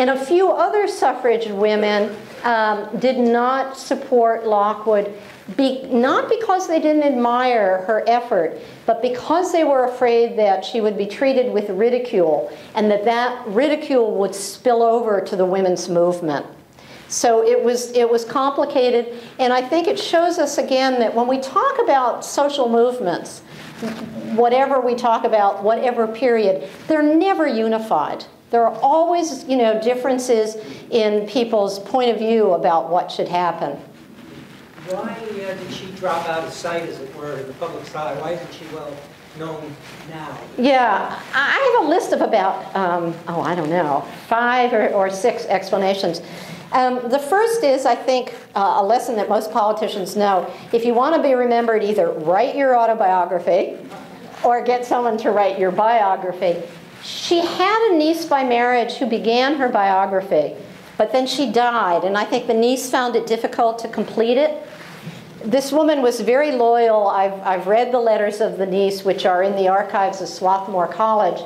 And a few other suffrage women um, did not support Lockwood, be, not because they didn't admire her effort, but because they were afraid that she would be treated with ridicule and that that ridicule would spill over to the women's movement. So it was, it was complicated, and I think it shows us again that when we talk about social movements, whatever we talk about, whatever period, they're never unified. There are always, you know, differences in people's point of view about what should happen. Why uh, did she drop out of sight, as it were, in the public eye? Why isn't she well known now? Yeah, I have a list of about, um, oh, I don't know, five or, or six explanations. Um, the first is, I think, uh, a lesson that most politicians know. If you want to be remembered, either write your autobiography or get someone to write your biography. She had a niece by marriage who began her biography, but then she died, and I think the niece found it difficult to complete it. This woman was very loyal. I've, I've read the letters of the niece, which are in the archives of Swarthmore College.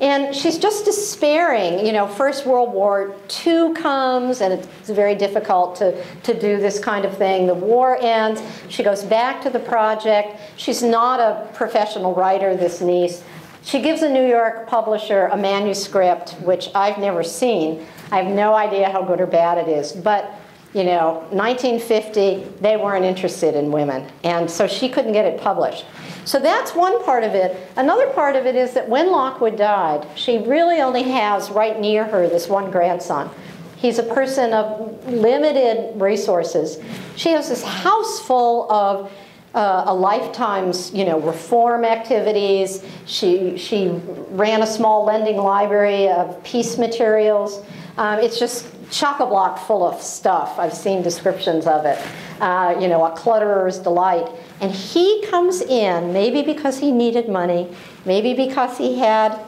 And she's just despairing. You know, First World War II comes, and it's very difficult to, to do this kind of thing. The war ends. She goes back to the project. She's not a professional writer, this niece. She gives a New York publisher a manuscript, which I've never seen. I have no idea how good or bad it is. But, you know, 1950, they weren't interested in women. And so she couldn't get it published. So that's one part of it. Another part of it is that when Lockwood died, she really only has right near her this one grandson. He's a person of limited resources. She has this house full of uh, a lifetime's you know reform activities. She she ran a small lending library of peace materials. Um, it's just chock a block full of stuff. I've seen descriptions of it. Uh, you know, a clutterer's delight. And he comes in, maybe because he needed money, maybe because he had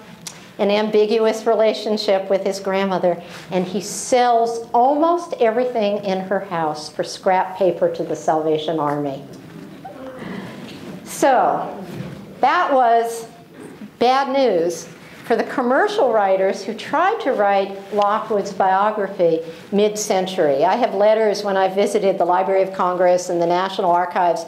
an ambiguous relationship with his grandmother, and he sells almost everything in her house for scrap paper to the Salvation Army. So that was bad news for the commercial writers who tried to write Lockwood's biography mid-century. I have letters when I visited the Library of Congress and the National Archives.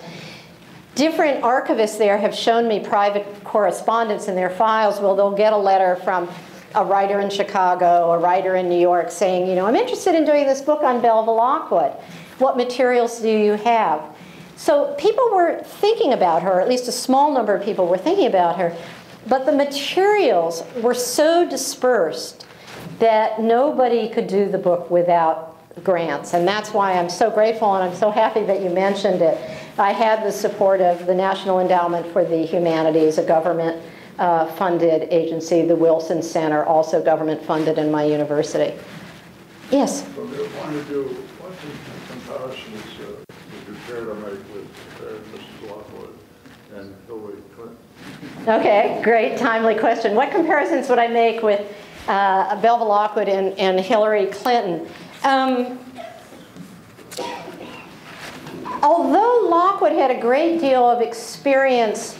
Different archivists there have shown me private correspondence in their files. Well, they'll get a letter from a writer in Chicago, a writer in New York saying, you know, I'm interested in doing this book on Belva Lockwood. What materials do you have? So people were thinking about her, at least a small number of people were thinking about her, but the materials were so dispersed that nobody could do the book without grants. And that's why I'm so grateful and I'm so happy that you mentioned it. I had the support of the National Endowment for the Humanities, a government uh, funded agency, the Wilson Center, also government funded in my university. Yes? From your point of view, what comparisons uh, would you care to make with uh, Mrs. Lockwood and Hillary Clinton? Okay, great, timely question. What comparisons would I make with uh, Belva Lockwood and, and Hillary Clinton? Um, although Lockwood had a great deal of experience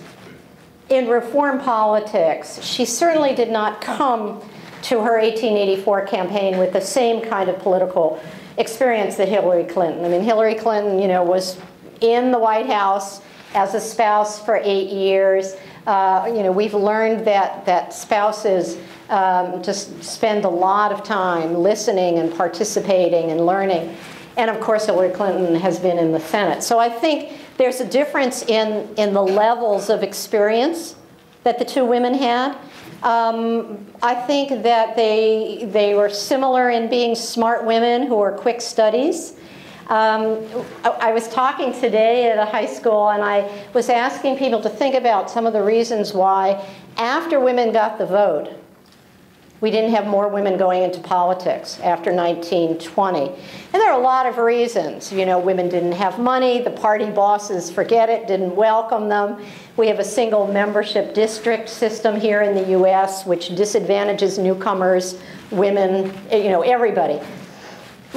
in reform politics, she certainly did not come to her 1884 campaign with the same kind of political experience that Hillary Clinton. I mean, Hillary Clinton, you know, was in the White House as a spouse for eight years. Uh, you know, we've learned that, that spouses um, just spend a lot of time listening and participating and learning. And of course, Hillary Clinton has been in the Senate. So I think there's a difference in, in the levels of experience that the two women had. Um, I think that they, they were similar in being smart women who were quick studies. Um, I was talking today at a high school and I was asking people to think about some of the reasons why after women got the vote, we didn't have more women going into politics after 1920. And there are a lot of reasons. You know, women didn't have money, the party bosses, forget it, didn't welcome them. We have a single membership district system here in the US, which disadvantages newcomers, women, eh, you know, everybody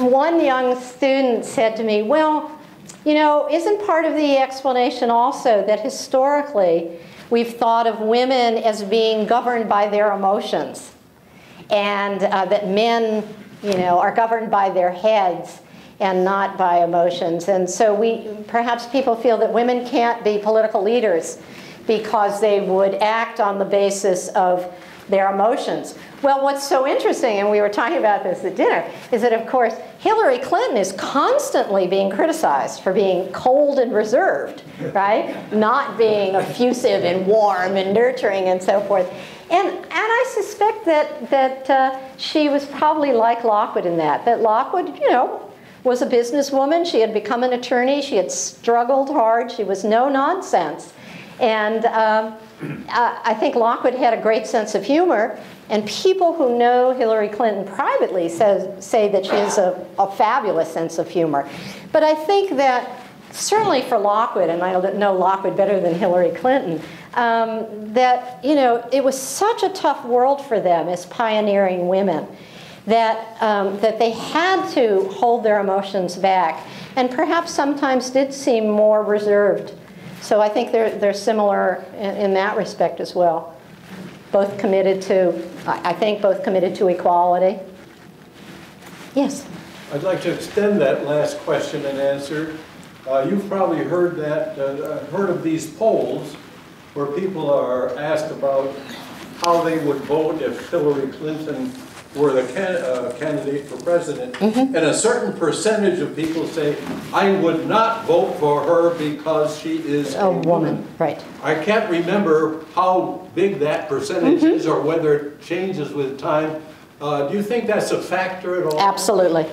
one young student said to me, well, you know, isn't part of the explanation also that historically we've thought of women as being governed by their emotions? And uh, that men, you know, are governed by their heads and not by emotions. And so we, perhaps people feel that women can't be political leaders because they would act on the basis of their emotions. Well, what's so interesting, and we were talking about this at dinner, is that of course Hillary Clinton is constantly being criticized for being cold and reserved, right? Not being effusive and warm and nurturing and so forth. And, and I suspect that, that uh, she was probably like Lockwood in that, that Lockwood, you know, was a businesswoman. She had become an attorney. She had struggled hard. She was no nonsense. And um, I think Lockwood had a great sense of humor. And people who know Hillary Clinton privately says, say that she has a, a fabulous sense of humor. But I think that certainly for Lockwood, and I know Lockwood better than Hillary Clinton, um, that you know it was such a tough world for them as pioneering women that um, that they had to hold their emotions back, and perhaps sometimes did seem more reserved. So I think they're they're similar in, in that respect as well. Both committed to, I think, both committed to equality. Yes. I'd like to extend that last question and answer. Uh, you've probably heard that, uh, heard of these polls where people are asked about how they would vote if Hillary Clinton were the can, uh, candidate for president. Mm -hmm. And a certain percentage of people say, I would not vote for her because she is a, a woman. woman. Right. I can't remember how big that percentage mm -hmm. is or whether it changes with time. Uh, do you think that's a factor at all? Absolutely.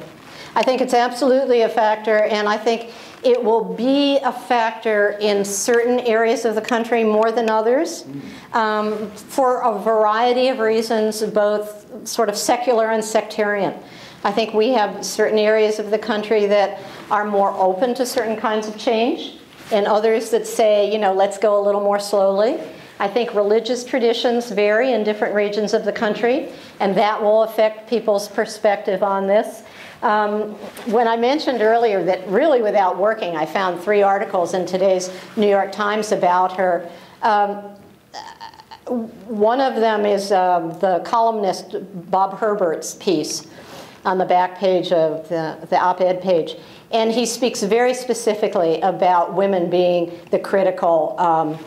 I think it's absolutely a factor, and I think it will be a factor in certain areas of the country more than others um, for a variety of reasons, both sort of secular and sectarian. I think we have certain areas of the country that are more open to certain kinds of change, and others that say, you know, let's go a little more slowly. I think religious traditions vary in different regions of the country, and that will affect people's perspective on this. Um, when I mentioned earlier that really without working, I found three articles in today's New York Times about her. Um, one of them is um, the columnist Bob Herbert's piece on the back page of the, the op-ed page. And he speaks very specifically about women being the critical um,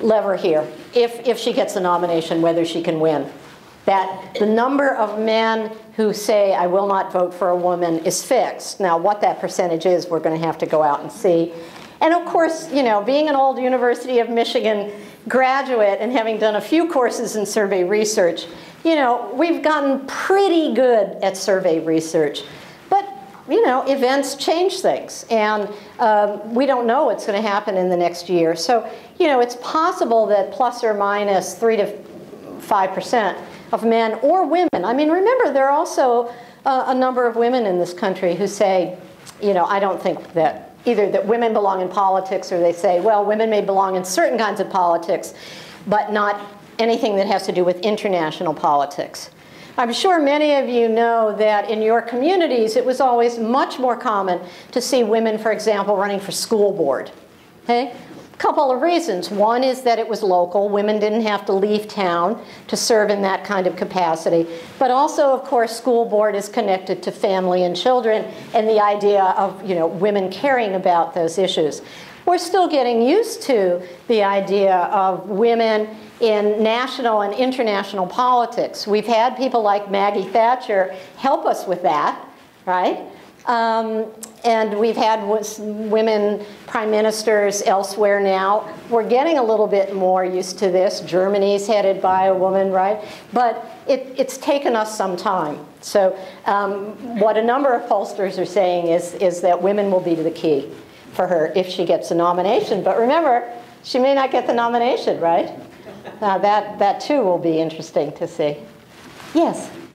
lever here. If, if she gets the nomination, whether she can win that the number of men who say, I will not vote for a woman is fixed. Now, what that percentage is, we're going to have to go out and see. And of course, you know, being an old University of Michigan graduate and having done a few courses in survey research, you know, we've gotten pretty good at survey research. But, you know, events change things. And um, we don't know what's going to happen in the next year. So, you know, it's possible that plus or minus 3 to 5% of men or women. I mean, remember, there are also uh, a number of women in this country who say, you know, I don't think that either that women belong in politics or they say, well, women may belong in certain kinds of politics, but not anything that has to do with international politics. I'm sure many of you know that in your communities it was always much more common to see women, for example, running for school board. Okay? A couple of reasons. One is that it was local. Women didn't have to leave town to serve in that kind of capacity. But also, of course, school board is connected to family and children and the idea of you know, women caring about those issues. We're still getting used to the idea of women in national and international politics. We've had people like Maggie Thatcher help us with that, right? Um, and we've had women prime ministers elsewhere now. We're getting a little bit more used to this. Germany's headed by a woman, right? But it, it's taken us some time. So um, what a number of pollsters are saying is, is that women will be the key for her if she gets a nomination. But remember, she may not get the nomination, right? Uh, that, that too will be interesting to see. Yes?